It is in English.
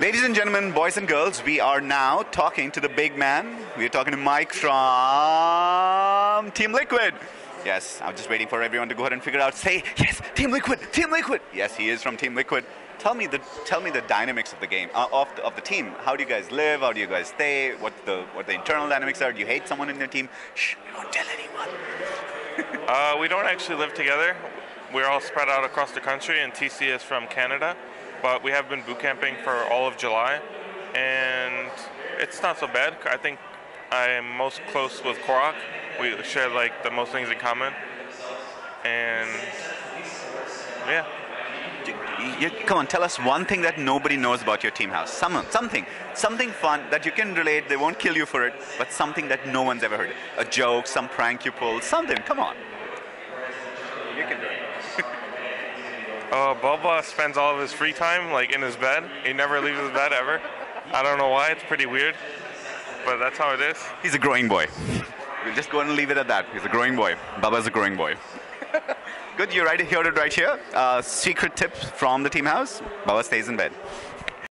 Ladies and gentlemen, boys and girls, we are now talking to the big man. We are talking to Mike from Team Liquid. Yes, I'm just waiting for everyone to go ahead and figure out. Say yes, Team Liquid, Team Liquid. Yes, he is from Team Liquid. Tell me the tell me the dynamics of the game uh, of the, of the team. How do you guys live? How do you guys stay? What the what the internal dynamics are? Do you hate someone in your team? Shh, we don't tell anyone. Uh, we don't actually live together. We're all spread out across the country, and TC is from Canada. But we have been boot camping for all of July, and it's not so bad. I think I am most close with Korok. We share like the most things in common, and yeah. Come on, tell us one thing that nobody knows about your team house. Some, something, something fun that you can relate. They won't kill you for it, but something that no one's ever heard. A joke, some prank you pulled, something. Come on. You can do it. Uh, Bulba spends all of his free time like in his bed. He never leaves his bed ever. I don't know why. It's pretty weird, but that's how it is. He's a growing boy. We'll just go and leave it at that. He's a growing boy. Bulba's a growing boy. Good, you right heard it right here. Uh, secret tip from the team house. Bulba stays in bed.